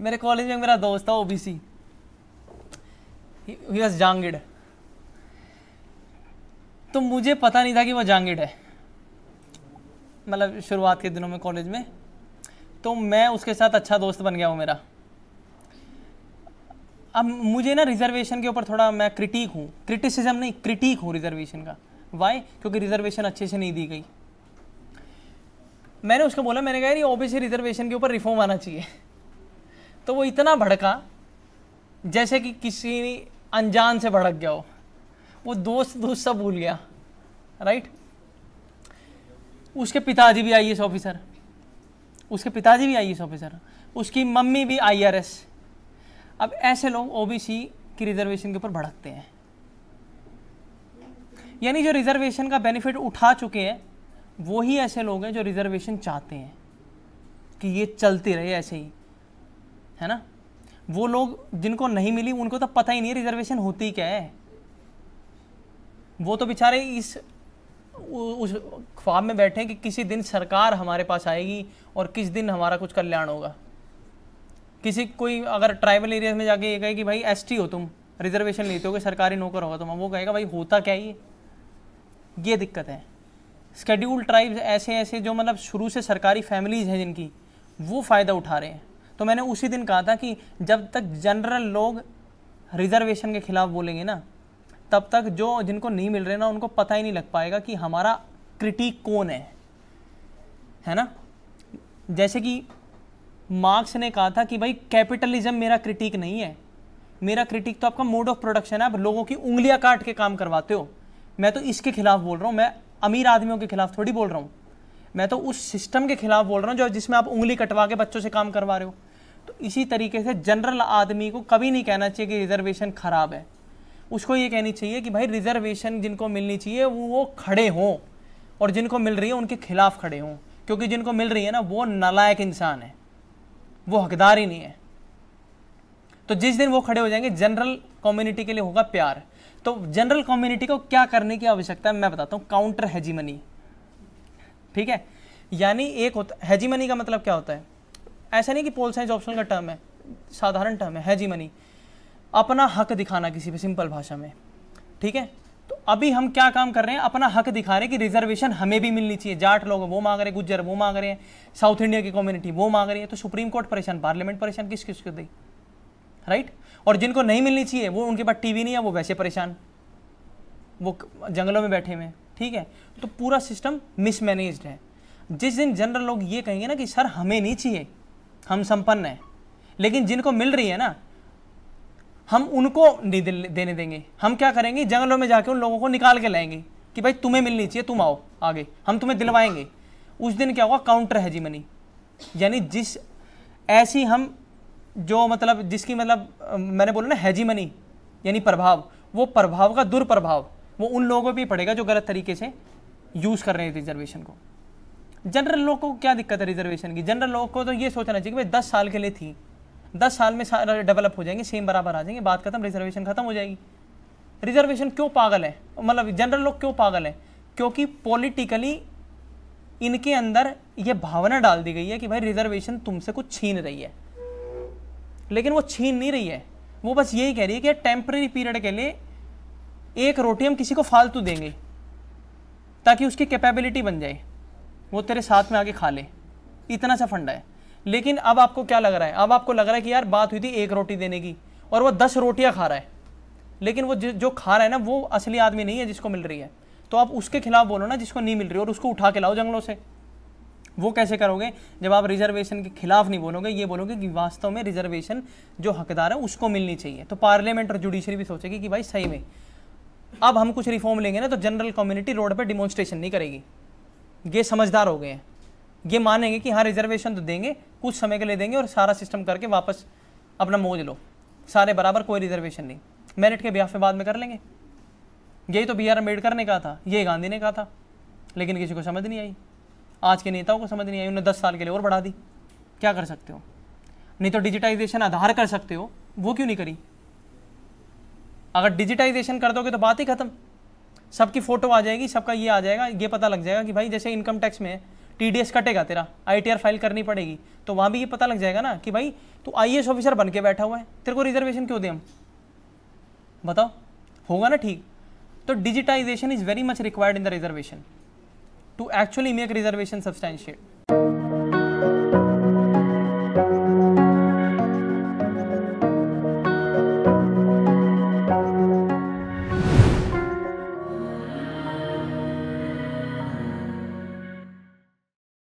मेरे कॉलेज में मेरा दोस्त था ओबीसी ही वॉज़ जांगिड तो मुझे पता नहीं था कि वो जांगिड है। मतलब शुरुआत के दिनों में कॉलेज में। तो मैं उसके साथ अच्छा दोस्त बन गया हूँ मेरा। अब मुझे ना रिजर्वेशन के ऊपर थोड़ा मैं क्रिटिक हूँ। क्रिटिसिज्म नहीं क्रिटिक हूँ रिजर्वेशन का। वाई क्योंकि रिजर्वेशन अच्छे से नहीं दी गई। मैंने उसको बोला, मैंने कहा ओबीसी रिजर्वेशन के ऊपर रिफॉर्म आना चाहिए। तो वो इतना भड़का, जैसे कि किसी अनजान से भड़क गया हो। वो दोस्त दोस्त सब भूल गया राइट उसके पिताजी भी आई ऑफिसर उसके पिताजी भी आई ऑफिसर उसकी मम्मी भी आई अब ऐसे लोग ओबीसी की रिजर्वेशन के ऊपर भड़कते हैं। यानी जो रिजर्वेशन का बेनिफिट उठा चुके हैं वो ही ऐसे लोग हैं जो रिजर्वेशन चाहते हैं कि ये चलते रहे ऐसे ही। है ना? वो लोग जिनको नहीं मिली, उनको तो पता ही नहीं है रिजर्वेशन होती क्या है। वो तो बेचारे इस उस ख्वाब में बैठे हैं कि किसी दिन सरकार हमारे पास आएगी और किस दिन हमारा कुछ कल्याण होगा। किसी, कोई अगर ट्राइबल एरिया में जाके ये कहे कि भाई एसटी हो तुम रिजर्वेशन लेते हो सरकारी नौकर होगा तुम वो कहेगा, भाई, होता क्या ये? ये दिक्कत है। स्केड्यूल ट्राइब्स ऐसे ऐसे जो मतलब शुरू से सरकारी फैमिलीज़ हैं जिनकी, वो फ़ायदा उठा रहे हैं। तो मैंने उसी दिन कहा था कि जब तक जनरल लोग रिजर्वेशन के खिलाफ बोलेंगे ना, तब तक जो जिनको नहीं मिल रहे ना, उनको पता ही नहीं लग पाएगा कि हमारा क्रिटिक कौन है। है ना? जैसे कि मार्क्स ने कहा था कि भाई कैपिटलिज्म मेरा क्रिटिक नहीं है। मेरा क्रिटिक तो आपका मोड ऑफ़ प्रोडक्शन है, आप लोगों की उंगलियाँ काट के काम करवाते हो। मैं तो इसके खिलाफ बोल रहा हूँ, मैं अमीर आदमियों के खिलाफ थोड़ी बोल रहा हूँ। मैं तो उस सिस्टम के खिलाफ बोल रहा हूँ जो जिसमें आप उंगली कटवा के बच्चों से काम करवा रहे हो। तो इसी तरीके से जनरल आदमी को कभी नहीं कहना चाहिए कि रिजर्वेशन खराब है। उसको ये कहनी चाहिए कि भाई रिजर्वेशन जिनको मिलनी चाहिए, वो खड़े हों और जिनको मिल रही है, उनके खिलाफ खड़े हों। क्योंकि जिनको मिल रही है ना, वो नलायक इंसान है। वो हकदार ही नहीं है। तो जिस दिन वो खड़े हो जाएँगे जनरल कम्युनिटी के लिए होगा प्यार। तो जनरल कम्युनिटी को क्या करने की आवश्यकता है, मैं बताता हूँ काउंटर हैजीमनी ठीक है? यानी एक होता हैजीमनी का मतलब क्या होता है? ऐसा नहीं कि पोल साइंस ऑप्शनल का टर्म है, साधारण टर्म है हैजीमनी अपना हक दिखाना किसी पे सिंपल भाषा में। ठीक है? तो अभी हम क्या काम कर रहे हैं? अपना हक दिखा रहे हैं कि रिजर्वेशन हमें भी मिलनी चाहिए। जाट लोग वो मांग रहे हैं, गुज्जर वो मांग रहे हैं साउथ इंडिया की कम्युनिटी वो मांग रही है। तो सुप्रीम कोर्ट परेशान पार्लियामेंट परेशान किस किस को दी राइट और जिनको नहीं मिलनी चाहिए, वो उनके पास टीवी नहीं है, वो वैसे परेशान। वो जंगलों में बैठे हुए हैं। ठीक है? तो पूरा सिस्टम मिसमैनेज्ड है। जिस दिन जनरल लोग ये कहेंगे ना कि, सर, हमें नहीं चाहिए। हम संपन्न हैं। लेकिन जिनको मिल रही है ना, हम उनको नहीं देने देंगे। हम क्या करेंगे? जंगलों में जाके उन लोगों को निकाल के लाएँगे कि भाई तुम्हें मिलनी चाहिए, तुम आओ आगे, हम तुम्हें दिलवाएँगे। उस दिन क्या होगा काउंटर है जी मनी। यानी जिस, ऐसी हम जो मतलब जिसकी मतलब मैंने बोला ना हैजी मनी, यानी प्रभाव, वो प्रभाव का दुर्प्रभाव, वो उन लोगों पर पड़ेगा जो गलत तरीके से यूज़ कर रहे हैं रिजर्वेशन को। जनरल लोग को क्या दिक्कत है रिजर्वेशन की? जनरल लोग को तो ये सोचना चाहिए कि भाई दस साल के लिए थी। दस साल में डेवलप हो जाएँगे सेम बराबर आ जाएँगे, बात खत्म रिजर्वेशन खत्म हो जाएगी। रिजर्वेशन क्यों पागल है? मतलब जनरल लोग क्यों पागल है? क्योंकि पॉलिटिकली इनके अंदर ये भावना डाल दी गई है कि भाई रिजर्वेशन तुमसे कुछ छीन रही है। लेकिन वो छीन नहीं रही है। वो बस यही कह रही है कि टेम्प्रेरी पीरियड के लिए एक रोटी हम किसी को फालतू देंगे, ताकि उसकी कैपेबिलिटी बन जाए। वो तेरे साथ में आके खा ले। इतना सा फंडा है। लेकिन अब आपको क्या लग रहा है? अब आपको लग रहा है कि यार, बात हुई थी एक रोटी देने की, और वो दस रोटियाँ खा रहा है। लेकिन वो जो खा रहा है ना, वो असली आदमी नहीं है जिसको मिल रही है। तो आप उसके खिलाफ बोलो ना जिसको नहीं मिल रही, और उसको उठा के लाओ जंगलों से। वो कैसे करोगे? जब आप रिजर्वेशन के खिलाफ नहीं बोलोगे, ये बोलोगे कि वास्तव में रिजर्वेशन जो हकदार है, उसको मिलनी चाहिए। तो पार्लियामेंट और जुडिशरी भी सोचेगी कि भाई सही में। अब हम कुछ रिफॉर्म लेंगे ना तो जनरल कम्युनिटी रोड पर डिमॉन्स्ट्रेशन नहीं करेगी। ये समझदार हो गए हैं। ये मानेंगे कि हाँ रिजर्वेशन तो देंगे, कुछ समय के लिए देंगे और सारा सिस्टम करके वापस अपना मोज लो। सारे बराबर, कोई रिजर्वेशन नहीं। मेरिट के ब्याह बाद में कर लेंगे। यही तो बी आर अंबेडकर ने कहा था, ये गांधी ने कहा था। लेकिन किसी को समझ नहीं आई। आज के नेताओं को समझ नहीं आई उन्हें दस साल के लिए और बढ़ा दी। क्या कर सकते हो? नहीं तो डिजिटाइजेशन आधार कर सकते हो, वो क्यों नहीं करी? अगर डिजिटाइजेशन कर दोगे तो बात ही खत्म। सबकी फ़ोटो आ जाएगी, सबका ये आ जाएगा, ये पता लग जाएगा कि भाई जैसे इनकम टैक्स में टी डी एस कटेगा तेरा आई टी आर फ़ाइल करनी पड़ेगी तो वहाँ भी ये पता लग जाएगा ना कि भाई तू आई एस ऑफिसर बन के बैठा हुआ है, तेरे को रिजर्वेशन क्यों दें हम? बताओ, होगा ना ठीक? तो digitization is very much required in the reservation to actually make reservation substantiate